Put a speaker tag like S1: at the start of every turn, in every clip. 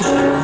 S1: Yeah.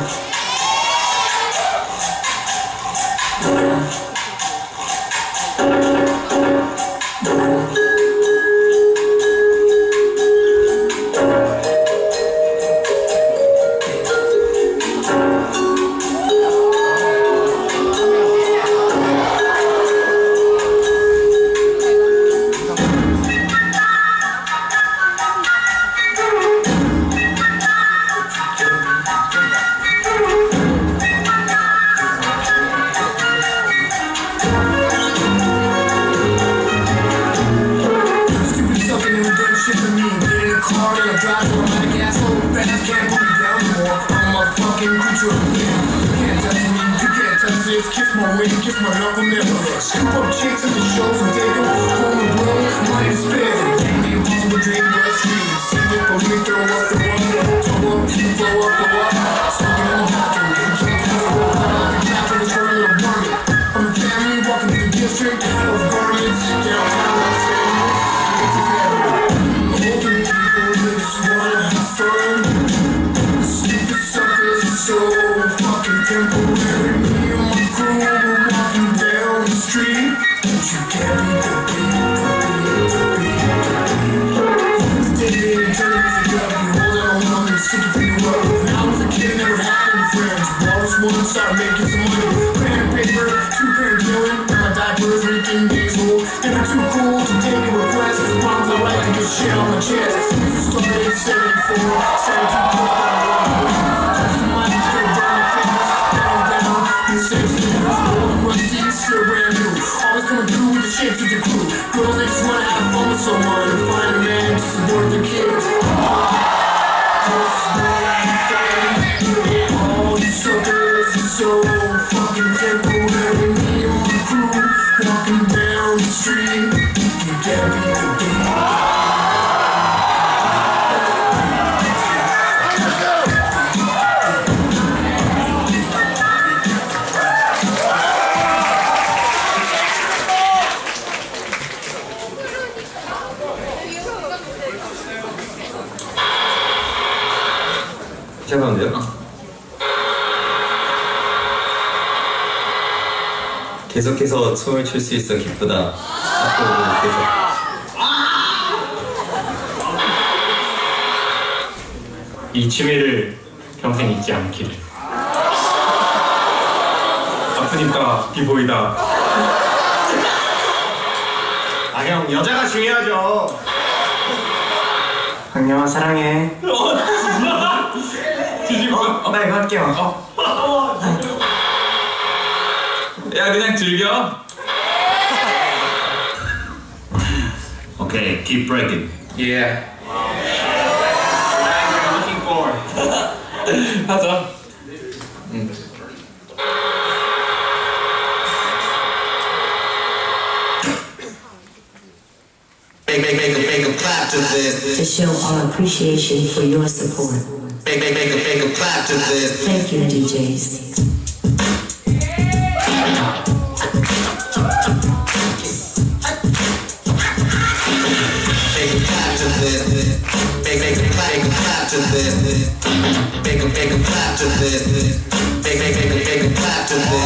S1: Fucking creature the. You can't touch me. You can't touch this. Kiss my ring, kiss my knuckle never. Scoop up chicks at the shows and take them home and blow. Money to spend. Ain't the impossible dream, but streams. Sing it for me, throw up the one. Throw up, throw up.
S2: 계속해서 춤을 출 수 있어 기쁘다. 앞으로도 계속.
S3: 이 취미를 평생 잊지 않기를. 아프니까 비보이다. 아 형 여자가 중요하죠.
S4: 강영아 사랑해.
S3: 뒤집어.
S4: 나 이거 할게요.
S3: 야 그냥 즐겨. 오케이, keep breaking.
S2: Yeah.
S3: looking for.
S2: 하자.
S5: Make, make, make, make them clap to this.
S6: to show our appreciation for your support.
S5: Make, make, make, make them clap to this.
S6: Thank you, DJs.
S5: To this. Make them, make them clap to this. Make, make, make them, make them clap to this.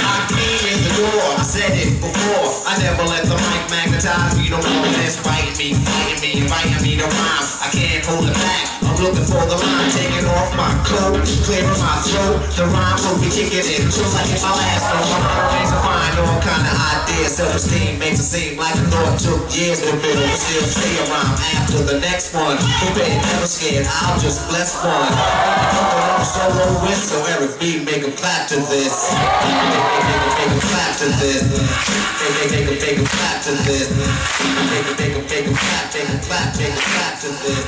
S5: I came in the door, I said it before. I never let the mic magnetize me, no more than biting me, fighting me, inviting me to rhyme. I can't hold it back. Looking for the line, taking off my coat, clearing my throat. The rhyme will be kicking in, just like if I last no my remains to find all kind of ideas. Self-esteem makes it seem like a thought took years to build, but still stay around after the next one. Who Prepared, never scared, I'll just bless one. I'm solo whistle, Eric B, make 'em clap to this. Make make make 'em clap to this. Make, make, make make 'em clap to this. Make make 'em, make 'em clap, make 'em clap, make 'em clap to this.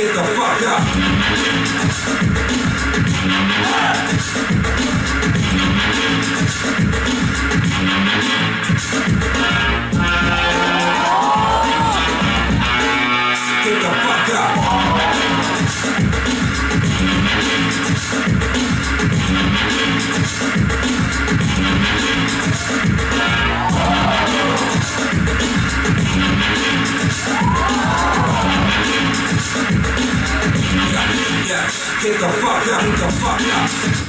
S4: Get the fuck up. Yeah.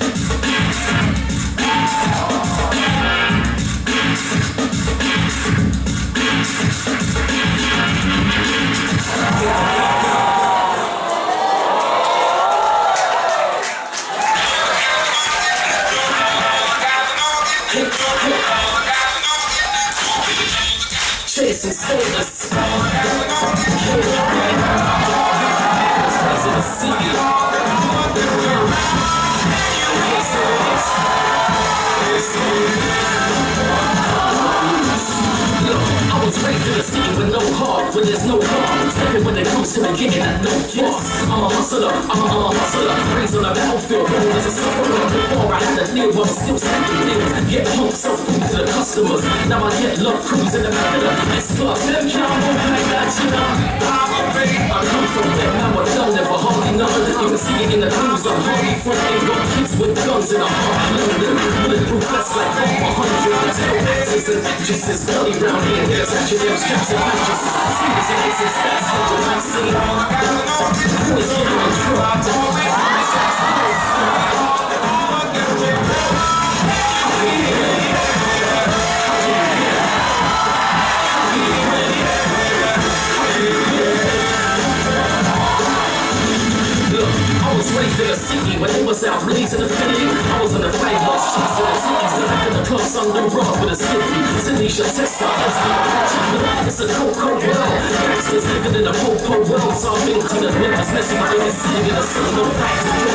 S4: Stepping when it comes to the getting that no flaws. I'm a hustler, I'm a, I'm a hustler. Raised on a battlefield, born as a sufferer. Before I had to live, I'm still stacking things. Get home, sell food to the customers. Now I get love crews in the back of the S-Club. Them can't like that, you know. I come from there, I done nothing. You can see it in the news. I'm hardly fronting, got kids with guns in a heart. London, bulletproof vests like half a hundred. Actors and actresses, gully round here. There's actually them straps and. Sneakers and when it was out blazing a Philly. I was on the fight lost cheeks in the. The back of the club sung the rock with a skiffy. Tanisha Tessa, It's a cold, cold world. Gangsters living in a po-po world. So I'm the members messing. My niggas sitting in a city. No